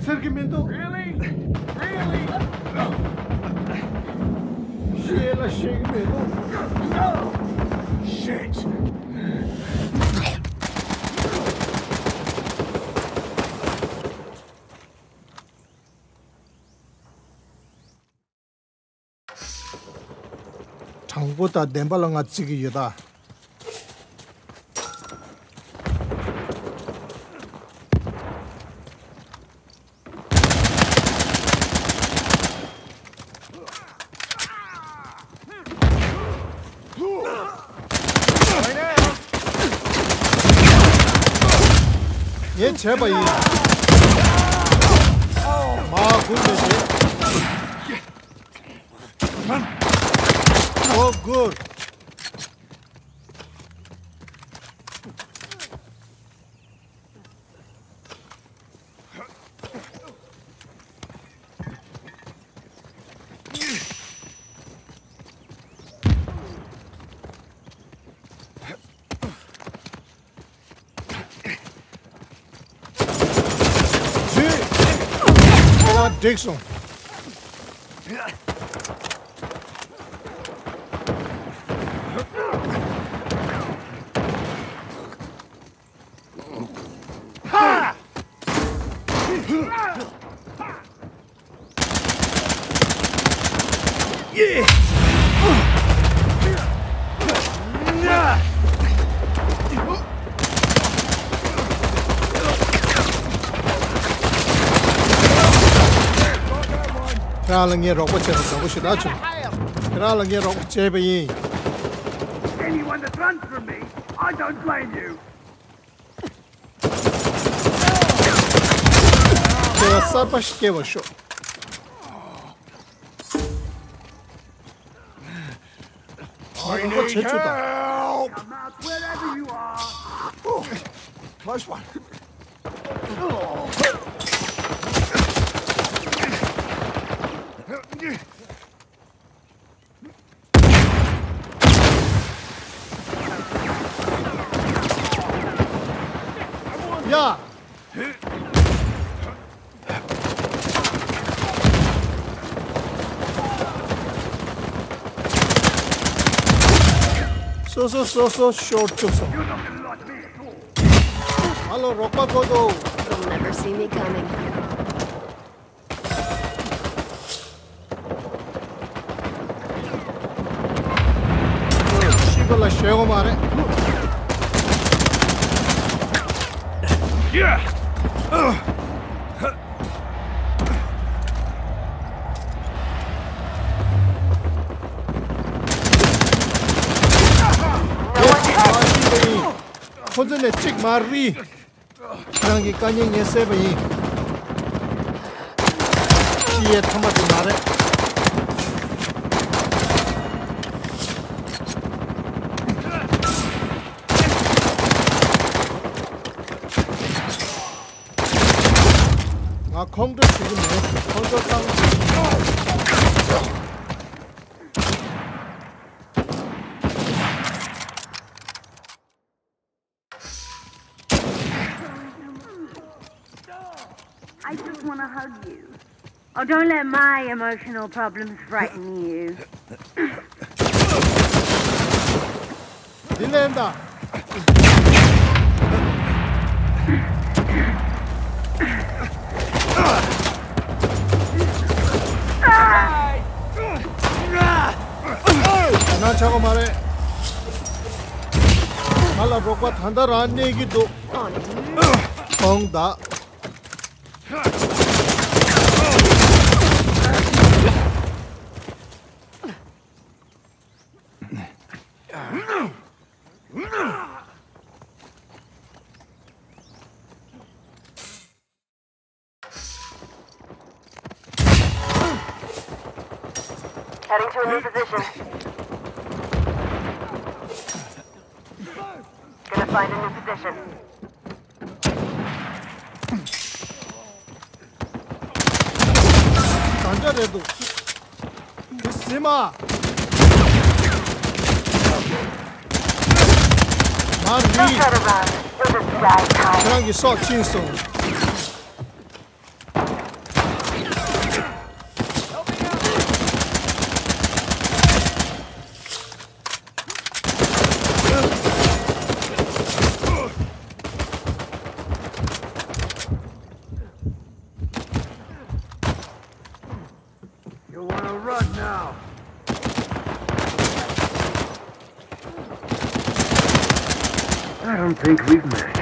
sergimento. Really? Really? Sheila sergimento. Shit! 장보다 냄발랑아 찌기이다. कुछ है माँ good O good 아딕 슨. Kralang ye rok che ko ko shida chu. Kralang ye rok che ba yin. Anyone that runs from me, I don't blame you. Che sa pa shke wa sho. I ko che chu da. help! Come out wherever you are. Close one. 야. So, so, so, so, short, so, so. Hello, Ropa Godo. You'll never see me coming. Shivala Shego Mare. Yeah! Ugh. khonzene chik marri rangi kanye nye seba yin shiye thama di mare nga khongdo chigim ne khongdo sang Oh, don't let my emotional problems frighten you. 딜레한다. 난 차고 말해. 말라 록과 단다란 얘기도. 엉다. Heading to a new position. Gonna find a new position. Anda, dedo. Em cima! Marvin! Frank e só Tinson. think we've met.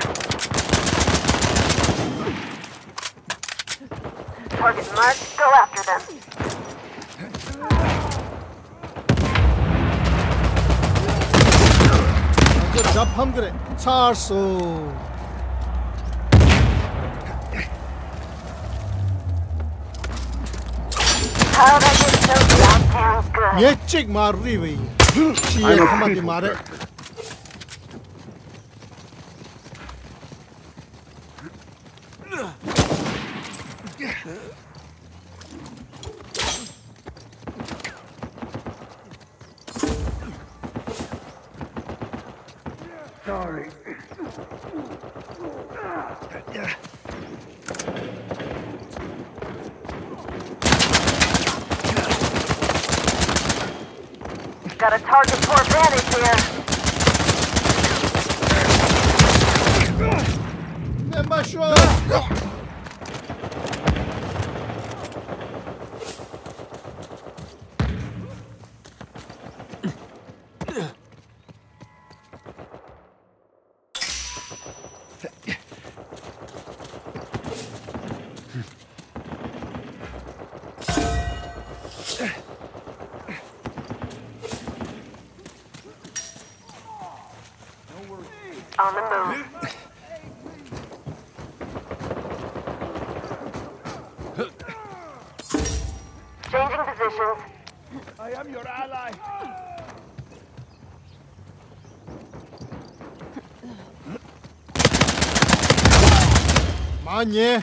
Target marked. Go after them. 먼저 잡함 그래. 찰수. How'd I get so downtown's good? 예찍 말이 왜? 지혜 한마디 말해. Sorry. Got a target for advantage here. 내 am your ally. 많이.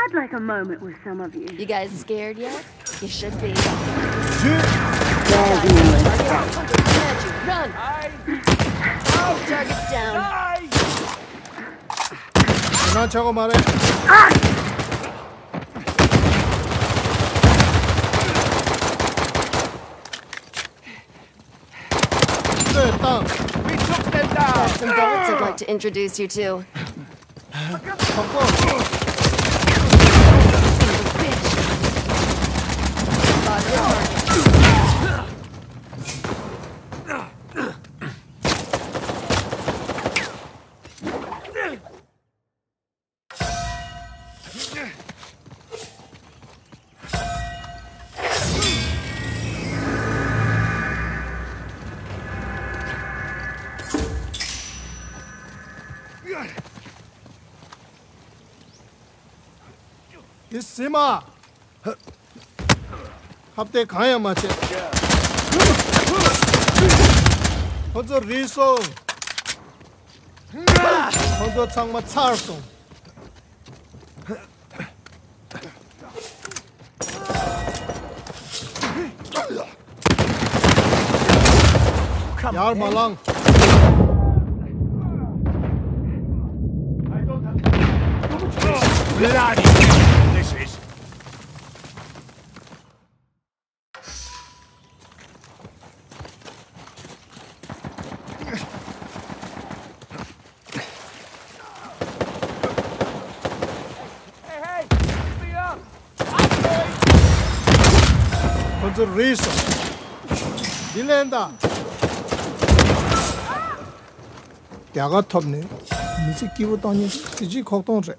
I'd like a moment with some of you. You guys scared yet? You should be. Run! Target's down. 그만 차고 말해. down! We took them down! Some bullets I'd like to introduce you to. Simmer! Habt ihr keine Matsche? Hodzo riso! Hodzo zangma zarso! Yarma lang! Bloody! 먼저 리송. 딜렌다. 야가 톱네. 미지 끼고 다니. 지지 걱정해.